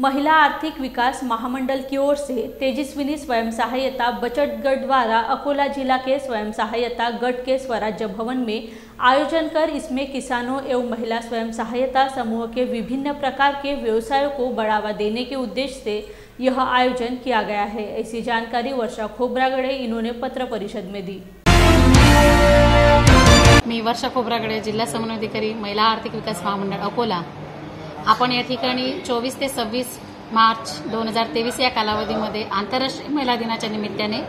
महिला आर्थिक विकास महामंडल की ओर से तेजस्विनी स्वयं सहायता बचत गट द्वारा अकोला जिला के स्वयं सहायता गट के स्वराज्य भवन में आयोजन कर इसमें किसानों एवं महिला स्वयं सहायता समूह के विभिन्न प्रकार के व्यवसायों को बढ़ावा देने के उद्देश्य से यह आयोजन किया गया है। ऐसी जानकारी वर्षा खोबरागड़े, इन्होंने पत्र परिषद में दी। मी वर्षा खोबरागडे, जिल्हा समन्वयाधिकारी महिला आर्थिक विकास महामंडळ अकोला। आपण या ठिकाणी चोवीस ते सव्वीस मार्च दोन हजार तेवीस या कालावधीमध्ये आंतरराष्ट्रीय महिला दिनाच्या निमित्ताने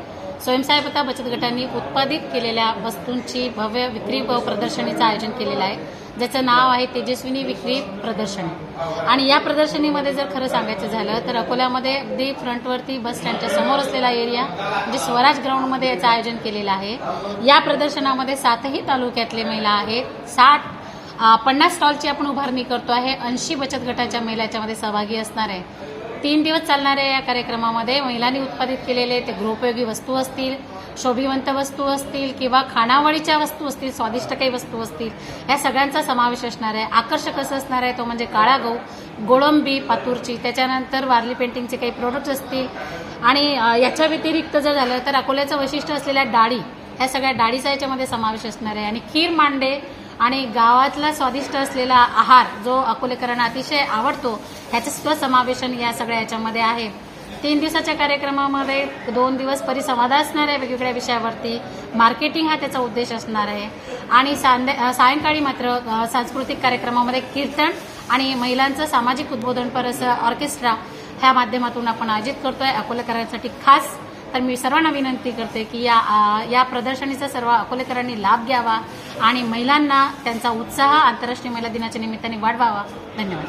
स्वयंसहायता बचत गटांनी उत्पादित केलेल्या वस्तूंची भव्य विक्री व प्रदर्शनीचं आयोजन केलेलं आहे. ज्याचं नाव आहे तेजस्विनी विक्री प्रदर्शनी. आणि या प्रदर्शनीमध्ये जर खरं सांगायचं झालं तर अकोल्यामध्ये अगदी फ्रंटवरती बस स्टँडच्या समोर असलेला एरिया म्हणजे स्वराज ग्राउंडमध्ये याचं आयोजन केलेलं आहे. या प्रदर्शनामध्ये सातही तालुक्यातले महिला आहेत. साठ पन्नास स्टॉलची आपण उभारणी करतो आहे. ऐंशी बचत गटाच्या महिला याच्यामध्ये सहभागी असणार आहे. तीन दिवस चालणाऱ्या या कार्यक्रमामध्ये. महिलांनी उत्पादित केलेले ते गृहोपयोगी वस्तू असतील शोभिवंत वस्तू असतील किंवा खानावळीच्या वस्तू असतील स्वादिष्ट काही वस्तू असतील या सगळ्यांचा समावेश असणार आहे. आकर्षक असं असणार आहे तो म्हणजे काळा गहू गोळंबी पातूरची त्याच्यानंतर वारली पेंटिंगचे काही प्रोडक्ट्स असतील. आणि याच्या व्यतिरिक्त जर झालं तर अकोल्याचं वैशिष्ट्य असलेल्या डाळी ह्या सगळ्या डाळीचा याच्यामध्ये समावेश असणार आहे. आणि खीर मांडे आणि गावातला स्वादिष्ट असलेला आहार जो अकोलेकरांना अतिशय आवडतो ह्याचं स्वसमावेशन समावेशन या सगळ्या याच्यामध्ये आहे. तीन दिवसाच्या कार्यक्रमामध्ये दोन दिवस परिसंवाद असणार आहे वेगवेगळ्या विषयावरती. मार्केटिंग हा त्याचा उद्देश असणार आहे. आणि सांध्या- सायंकाळी मात्र सांस्कृतिक कार्यक्रमामध्ये कीर्तन आणि महिलांचं सामाजिक उद्बोधनपर असं ऑर्केस्ट्रा ह्या माध्यमातून आपण आयोजित करतोय. अकोलेकरांसाठी खास तर मी सर्वांना विनंती करते की या या प्रदर्शनीचा सर्व अकोलेकरांनी लाभ घ्यावा आणि महिलांना त्यांचा उत्साह आंतरराष्ट्रीय महिला दिनाच्या निमित्ताने वाढवावा. धन्यवाद.